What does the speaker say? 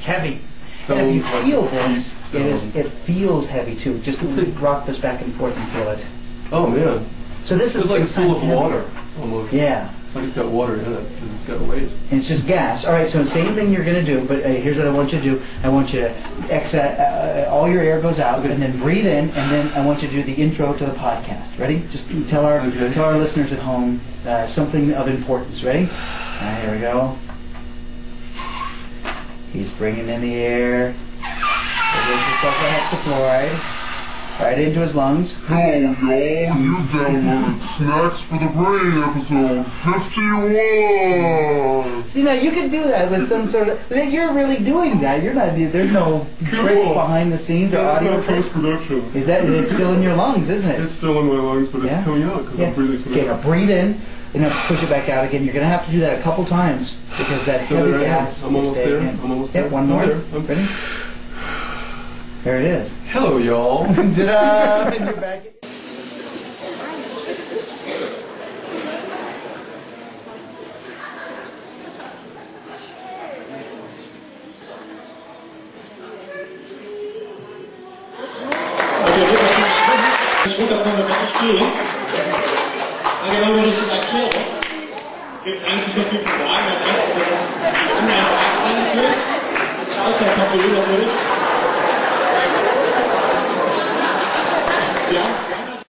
heavy. So and if you feel this, it is it feels heavy too. Just rock this back and forth and feel it. Oh man, So this is like it's full of heavy. water almost. Yeah. Like it's got water in it because it's got weight. And it's just gas. All right, so same thing you're going to do, but uh, here's what I want you to do. I want you to exhale. uh, all your air goes out, and then breathe in, and then I want you to do the intro to the podcast. Ready? Just tell our Okay. tell our listeners at home uh, something of importance. Ready? Right, here we go. He's bringing in the air. There's the sulfur hexafluoride right into his lungs. Hello, y'all. You downloaded Snacks for the Brain episode 51. See now you can do that with some sort of. You're really doing that. You're not. There's no tricks behind the scenes or audio post-production. Is that it's still in your lungs, isn't it? It's still in my lungs, but it's Yeah. coming out because Yeah. I'm breathing Okay, now breathe in, and then push it back out again. You're gonna have to do that a couple times because that So heavy there I gas. I'm almost there. in. I'm almost yeah, there. one I'm more. there. I'm- Ready? There it is. Hello, y'all. Ta-da! And you're back. Okay, gut, pädagogischen Erklärung gibt es eigentlich nicht mehr viel zu sagen, hat recht, dass es online Pakistan führt, den Auslandspapier natürlich. Ja.